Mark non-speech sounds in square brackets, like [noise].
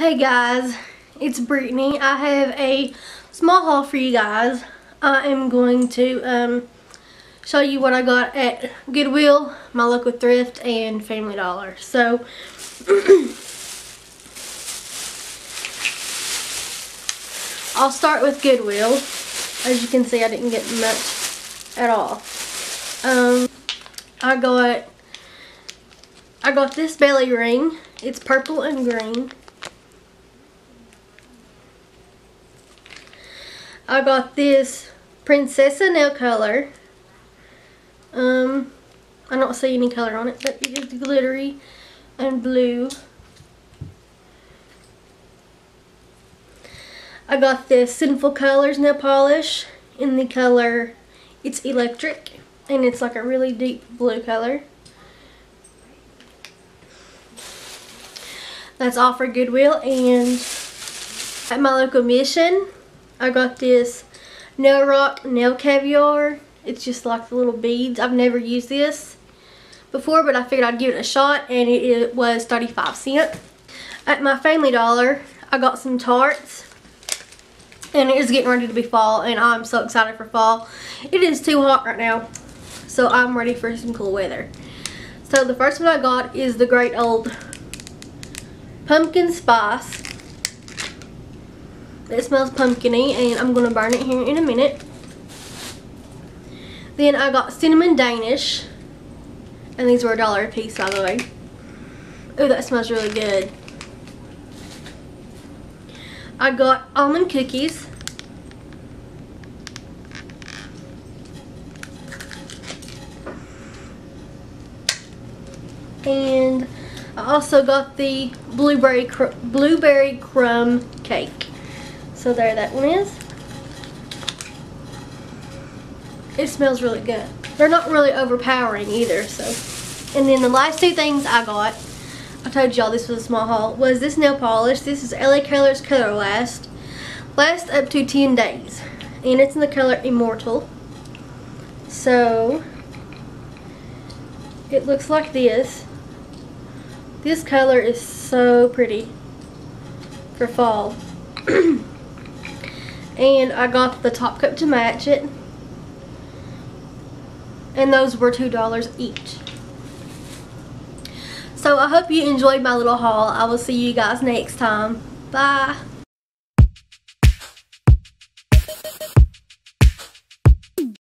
Hey guys, it's Brittany. I have a small haul for you guys. I am going to um, show you what I got at Goodwill, my local thrift, and Family Dollar. So, [clears throat] I'll start with Goodwill. As you can see, I didn't get much at all. Um, I got I got this belly ring. It's purple and green. I got this Princessa nail color. Um, I don't see any color on it, but it is glittery and blue. I got this Sinful Colors nail polish in the color, it's electric, and it's like a really deep blue color. That's all for Goodwill, and at my local mission, I got this Nail Rock Nail Caviar. It's just like the little beads. I've never used this before, but I figured I'd give it a shot, and it, it was 35 cents. At my Family Dollar, I got some tarts, and it is getting ready to be fall, and I'm so excited for fall. It is too hot right now, so I'm ready for some cool weather. So the first one I got is the great old pumpkin spice it smells pumpkiny and I'm going to burn it here in a minute. Then I got cinnamon Danish. And these were a dollar a piece by the way. Oh, that smells really good. I got almond cookies. And I also got the blueberry cr blueberry crumb cake. So there that one is. It smells really good. They're not really overpowering either, so. And then the last two things I got, I told y'all this was a small haul, was this nail polish. This is LA Colors Color Last. Last up to 10 days. And it's in the color Immortal. So, it looks like this. This color is so pretty for fall. [clears throat] and I got the top cup to match it. And those were two dollars each. So I hope you enjoyed my little haul. I will see you guys next time. Bye.